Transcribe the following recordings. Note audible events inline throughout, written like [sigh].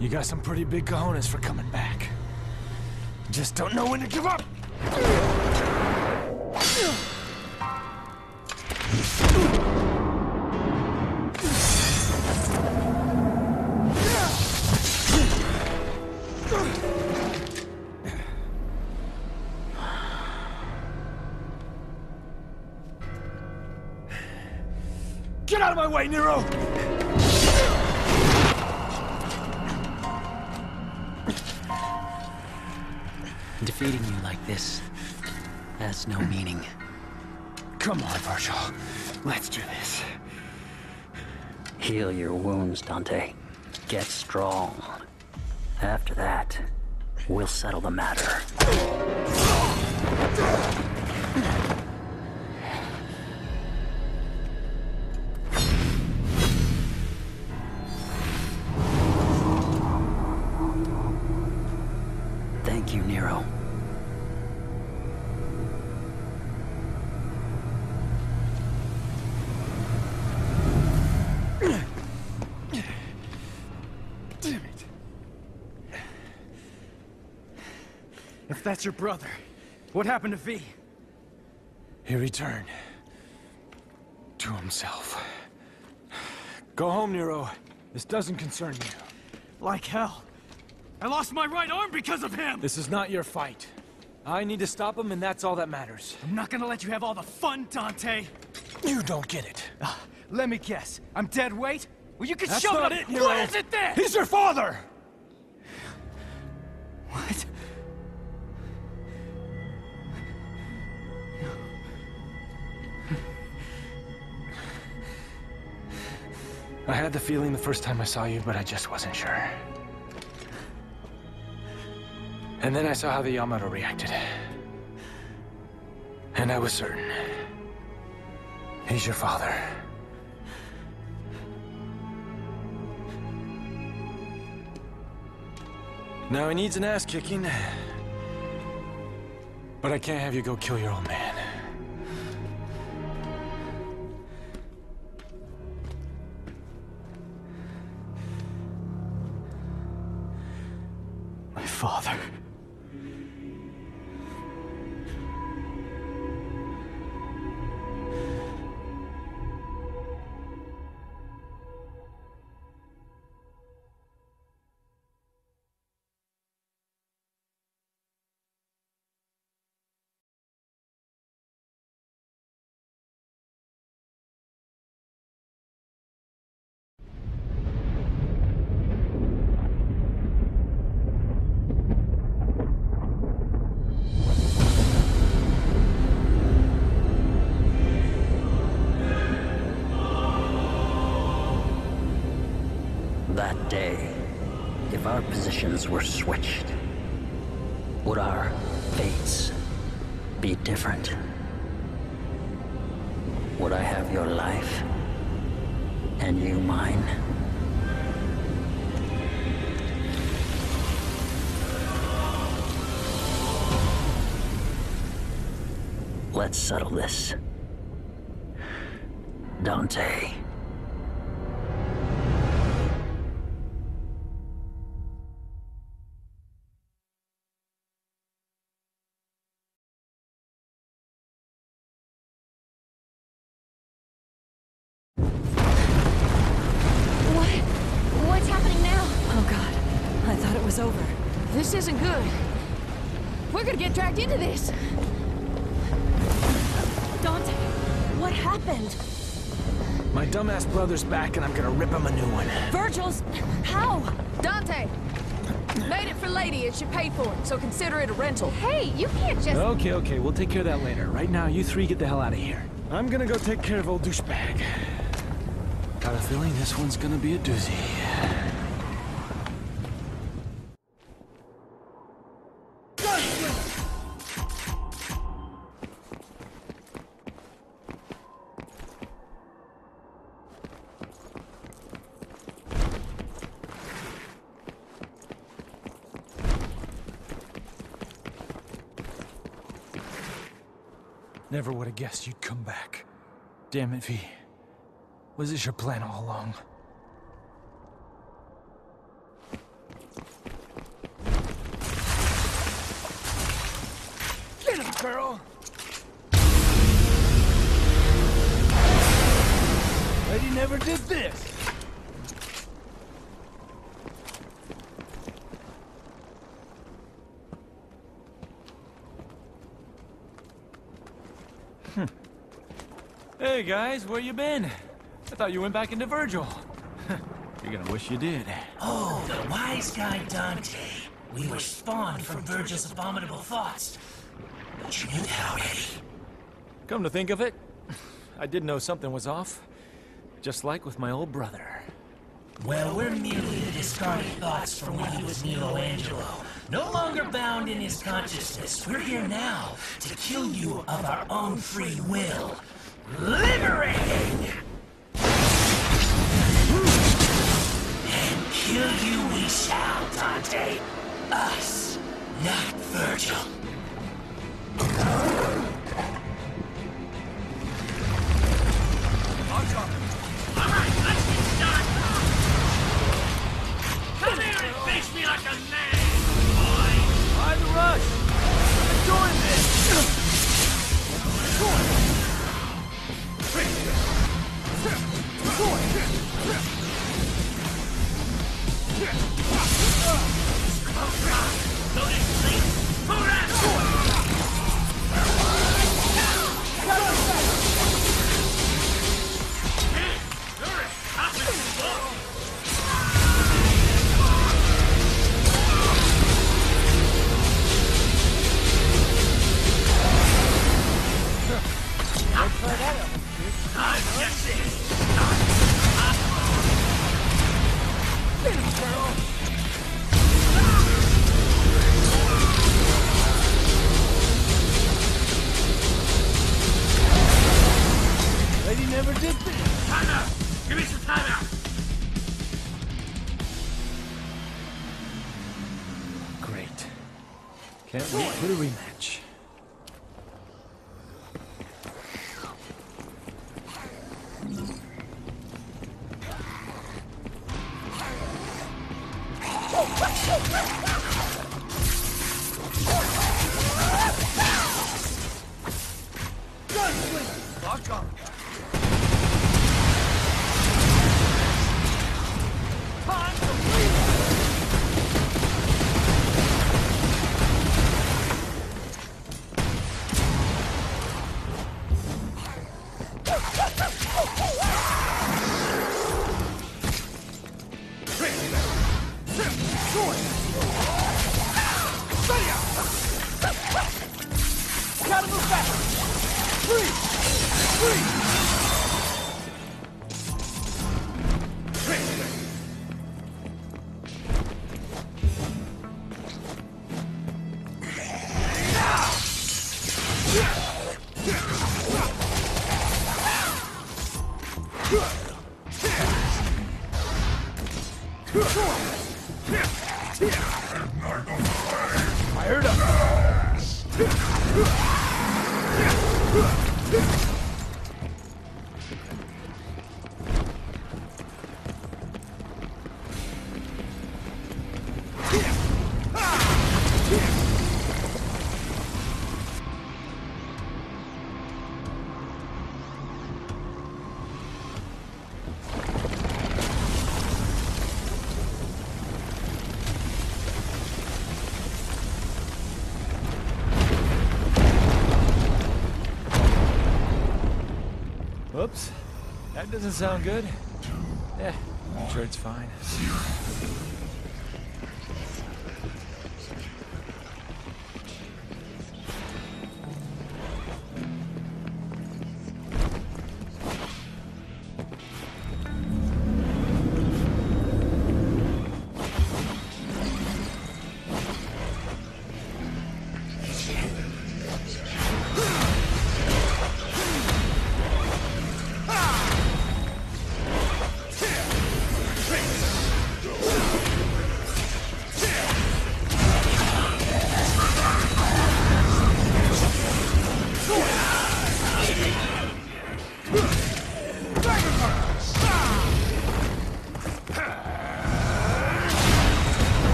You got some pretty big cojones for coming back. Just don't know when to give up! Get out of my way, Nero! Defeating you like this has no meaning. Come on, Virgil. Let's do this. Heal your wounds, Dante. Get strong. After that, we'll settle the matter. That's your brother, what happened to V? He returned. To himself. Go home, Nero. This doesn't concern you. Like hell. I lost my right arm because of him! This is not your fight. I need to stop him, and that's all that matters. I'm not gonna let you have all the fun, Dante! You don't get it. Uh, let me guess. I'm dead weight? Well, you can That's shove not it it, up. Nero. What is it then? He's your father! I had the feeling the first time I saw you, but I just wasn't sure. And then I saw how the Yamato reacted. And I was certain. He's your father. Now he needs an ass kicking. But I can't have you go kill your old man. If our positions were switched, would our fates be different? Would I have your life and you mine? Let's settle this. Dante. My dumbass brother's back, and I'm gonna rip him a new one. Virgil's... How? Dante! Made it for Lady and she paid for it, so consider it a rental. Hey, you can't just... Okay, okay, we'll take care of that later. Right now, you three get the hell out of here. I'm gonna go take care of old douchebag. Got a feeling this one's gonna be a doozy. have guessed you'd come back. Damn it, V. Was this your plan all along? Get him, girl! Lady never did this! Hey guys, where you been? I thought you went back into Virgil. [laughs] You're gonna wish you did. Oh, the wise guy Dante. We were spawned from Virgil's abominable thoughts. But you knew that already. Come to think of it, [laughs] I did know something was off. Just like with my old brother. Well, we're merely the discarded thoughts from when he was Nelo Angelo. No longer bound in his consciousness. We're here now to kill you of our own free will. Liberating! And kill you we shall, Dante. Us, not Virgil. Doesn't sound good. Yeah, I'm sure it's fine.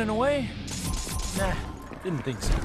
Running away? Nah, didn't think so.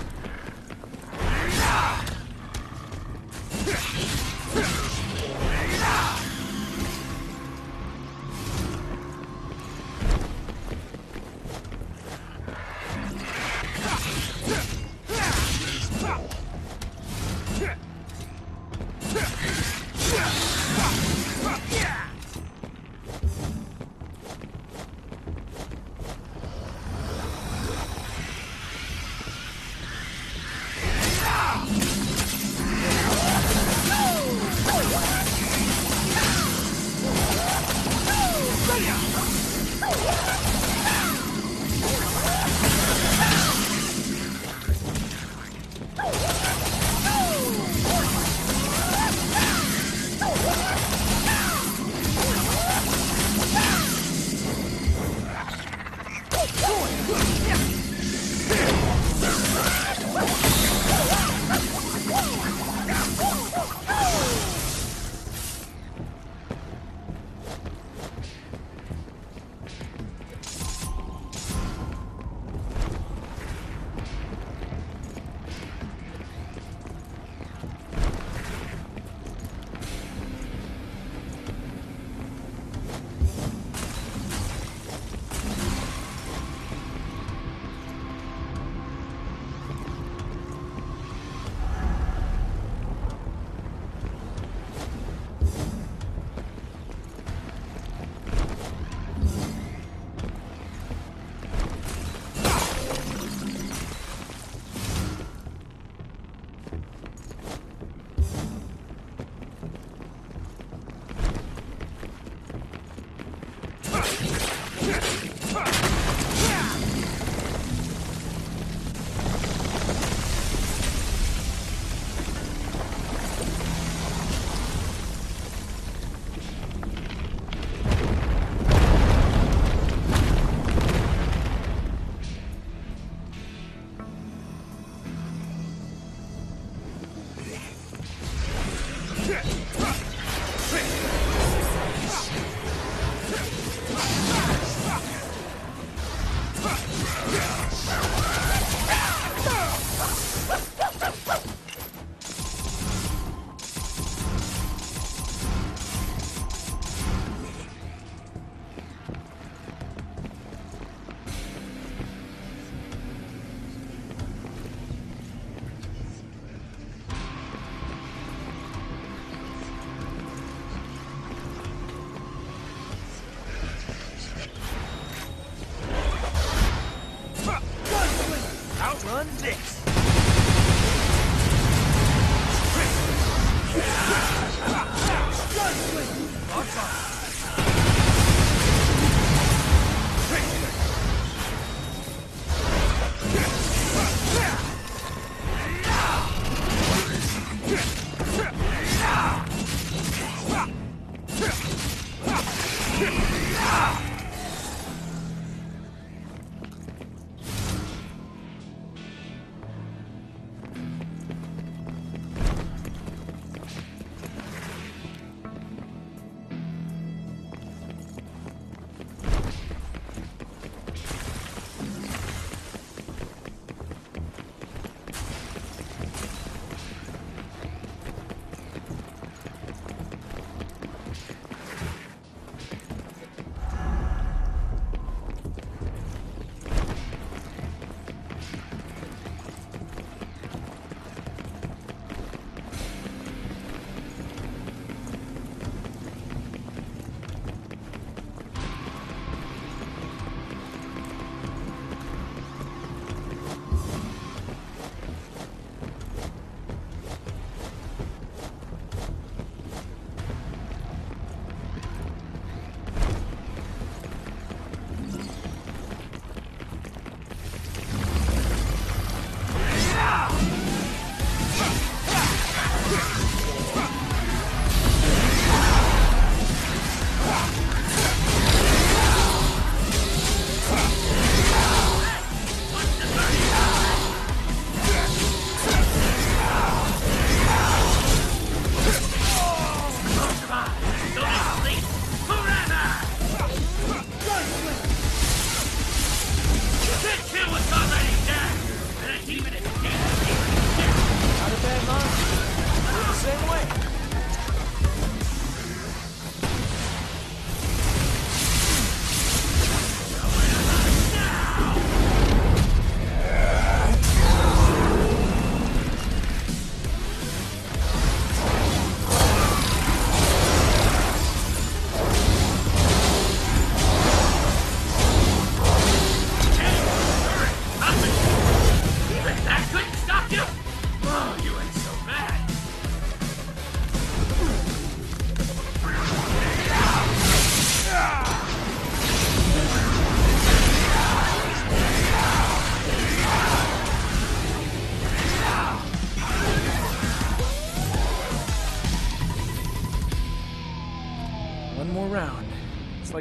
Outrun this!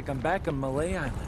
Like I'm back on Mallet Island.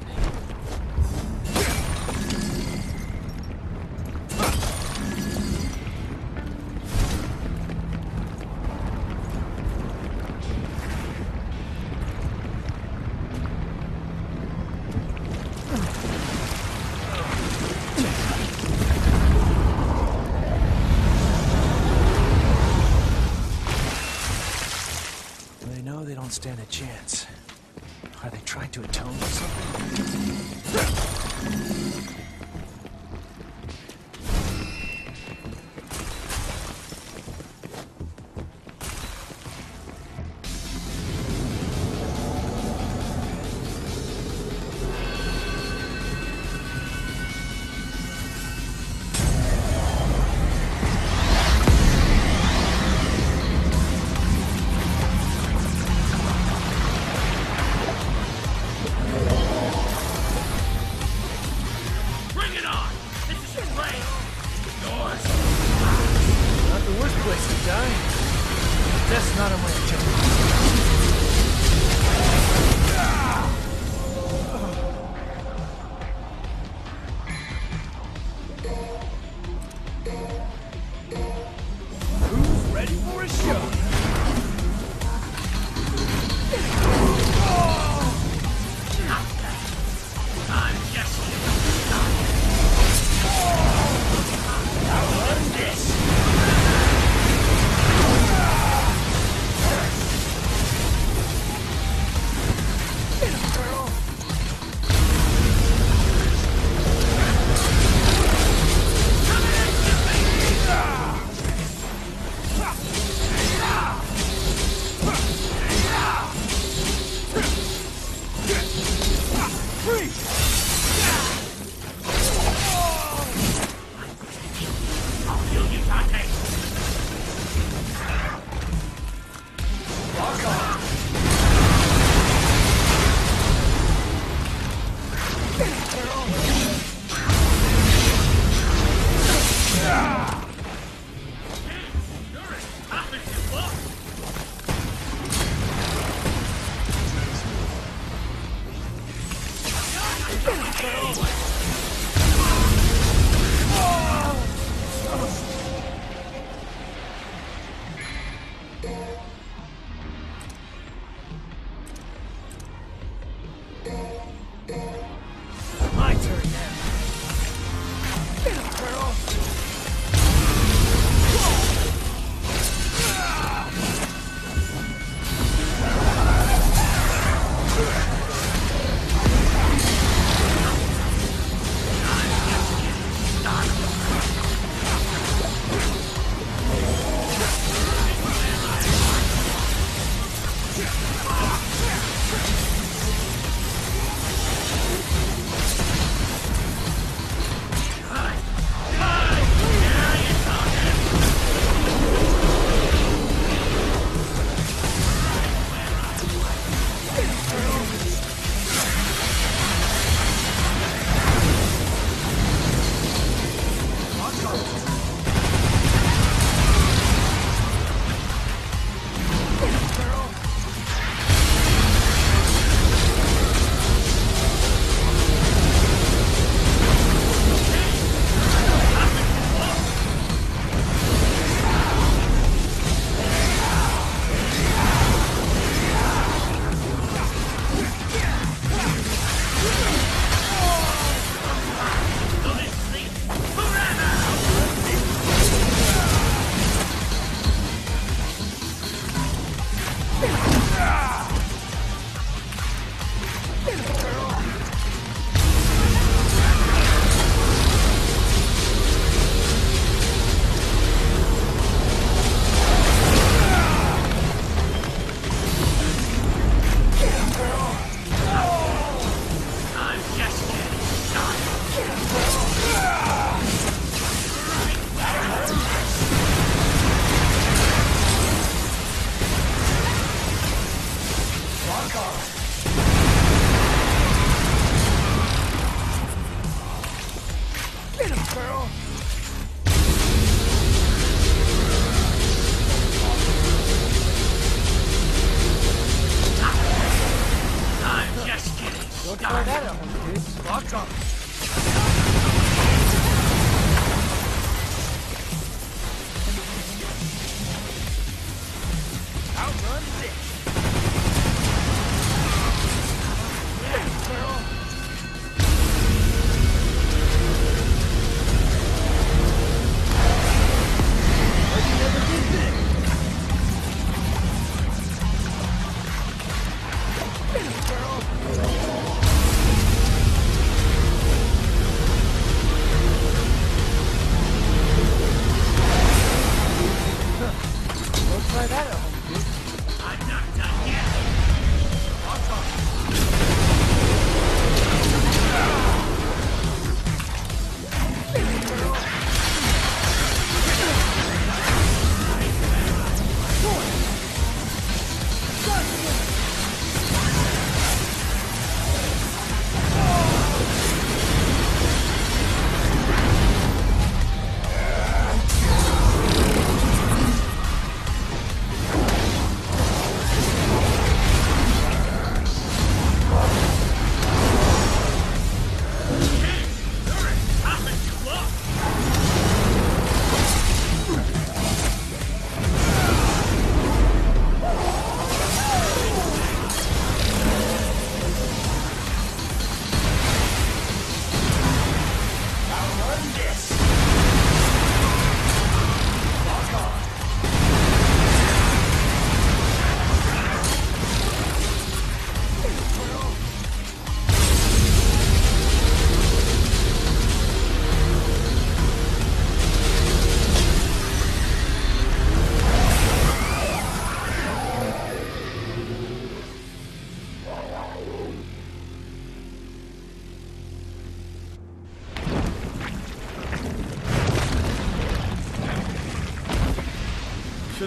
Done this.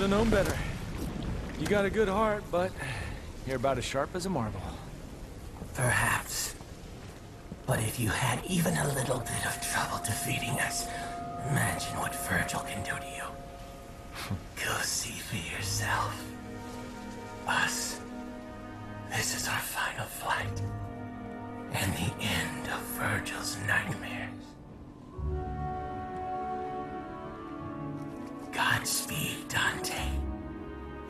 Should have known better. You got a good heart, but you're about as sharp as a marble. Perhaps. But if you had even a little bit of trouble defeating us, imagine what Virgil can do to you. [laughs] Go see for yourself. Us. This is our final flight. And the end of Virgil's nightmares. Godspeed, Dante.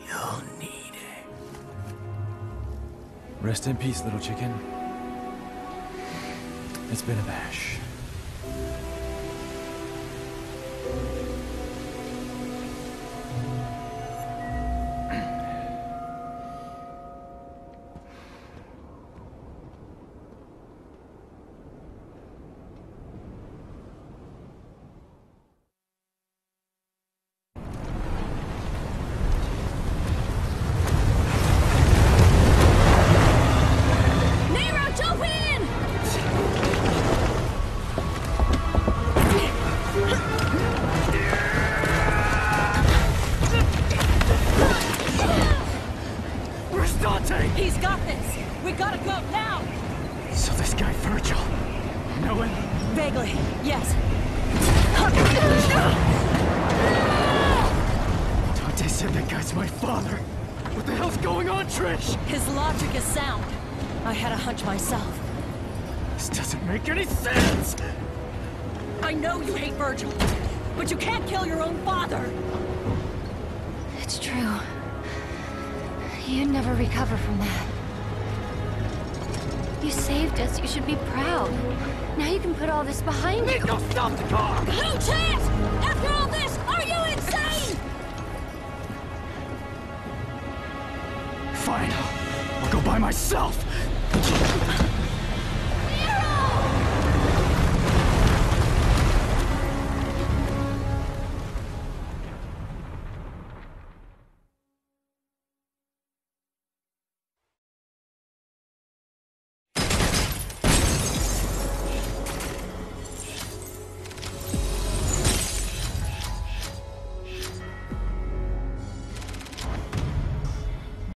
You'll need it. Rest in peace, little chicken. It's been a bash. Doesn't make any sense! I know you hate Virgil, but you can't kill your own father! It's true. You'd never recover from that. You saved us. You should be proud. Now you can put all this behind you. Nico, stop the car! No chance! After all this, are you insane? Fine. I'll go by myself.